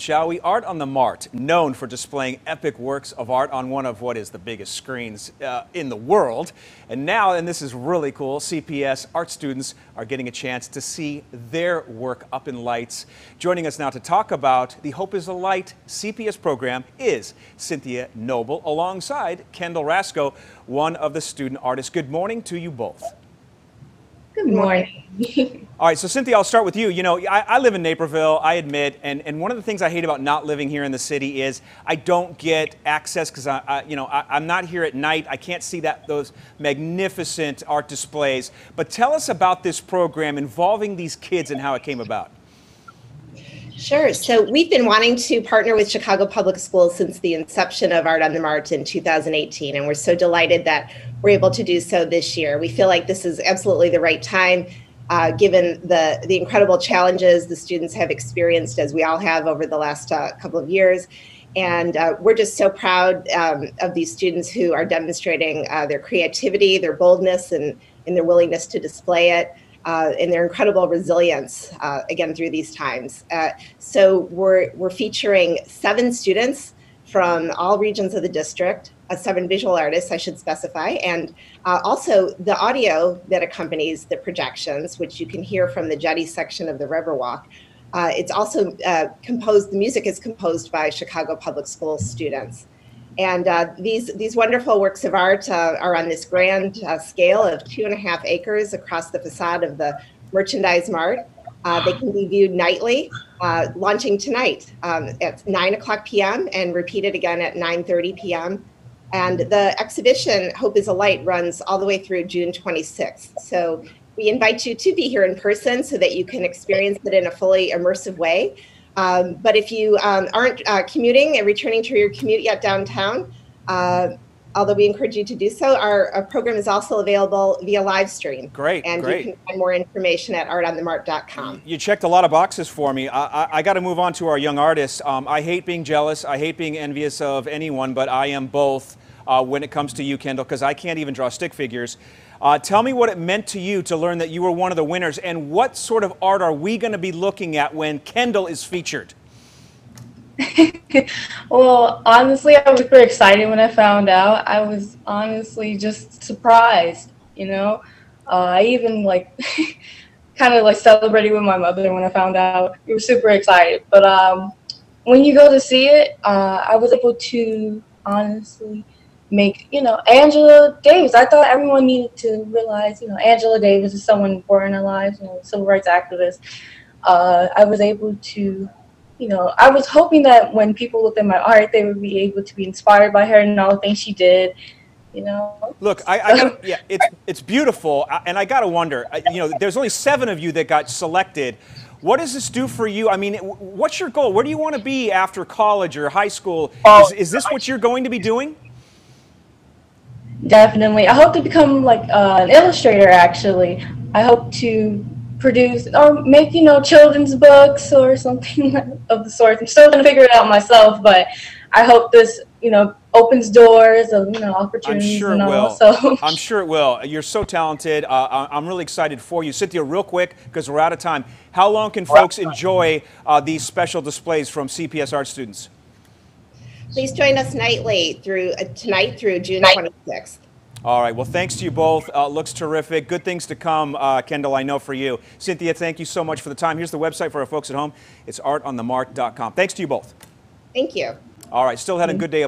Shall we? Art on the Mart, known for displaying epic works of art on one of what is the biggest screens uh, in the world. And now, and this is really cool, CPS art students are getting a chance to see their work up in lights. Joining us now to talk about the Hope is a Light CPS program is Cynthia Noble, alongside Kendell Rasco, one of the student artists. Good morning to you both. Good morning. All right, so Cynthia, I'll start with you. You know, I, I, live in Naperville, I admit, and, and one of the things I hate about not living here in the city is I don't get access because I, I, you know, I, am not here at night. I can't see that those magnificent art displays. But tell us about this program involving these kids and how it came about. Sure. So we've been wanting to partner with Chicago Public Schools since the inception of Art on the Mart in 2018, and we're so delighted that we're able to do so this year. We feel like this is absolutely the right time, uh, given the the incredible challenges the students have experienced, as we all have over the last uh, couple of years. And uh, we're just so proud um, of these students who are demonstrating uh, their creativity, their boldness, and, and their willingness to display it uh, and their incredible resilience uh, again through these times. Uh, so we're we're featuring seven students from all regions of the district, uh, seven visual artists, I should specify, and uh, also the audio that accompanies the projections, which you can hear from the jetty section of the Riverwalk. Uh, it's also composed. The music is composed by Chicago Public Schools students. And uh, these, these wonderful works of art uh, are on this grand uh, scale of two and a half acres across the facade of the Merchandise Mart. Uh, they can be viewed nightly, uh, launching tonight um, at 9 o'clock p.m. and repeated again at 9.30 p.m. And the exhibition, Hope is a Light, runs all the way through June 26th. So we invite you to be here in person so that you can experience it in a fully immersive way. Um, but if you um, aren't uh, commuting and returning to your commute yet downtown, uh, although we encourage you to do so, our, our, program is also available via live stream. Great, and great. you can find more information at artonthemart.com. You checked a lot of boxes for me. I, I, I got to move on to our young artists. Um, I hate being jealous. I hate being envious of anyone, but I am both uh, when it comes to you, Kendell, because I can't even draw stick figures. Uh, tell me what it meant to you to learn that you were one of the winners, and what sort of art are we going to be looking at when Kendell is featured? well, honestly, I was pretty excited when I found out. I was honestly just surprised, you know. Uh, I even like kind of like celebrated with my mother when I found out. We were super excited. But um, when you go to see it, uh, I was able to honestly make, you know, Angela Davis. I thought everyone needed to realize, you know, Angela Davis is someone important in our lives, you know, civil rights activist. Uh, I was able to, you know, I was hoping that when people looked at my art, they would be able to be inspired by her and all the things she did. You know. Look, I, I gotta, yeah, it's it's beautiful, and I gotta wonder. You know, there's only seven of you that got selected. What does this do for you? I mean, what's your goal? Where do you want to be after college or high school? Is, is this what you're going to be doing? Definitely. I hope to become like uh, an illustrator, actually. I hope to produce or make, you know, children's books or something of the sort. I'm still going to figure it out myself, but I hope this, you know, opens doors of, you know, opportunities. I'm sure and it all, will. So. I'm sure it will. You're so talented. Uh, I'm really excited for you. Cynthia, real quick, because we're out of time. How long can folks enjoy uh, these special displays from CPS art students? Please join us nightly through uh, tonight through June 26th. All right. Well, thanks to you both. Uh, looks terrific. Good things to come, uh, Kendell, I know for you. Cynthia, thank you so much for the time. Here's the website for our folks at home. It's artonthemart.com. Thanks to you both. Thank you. All right. Still had a good day.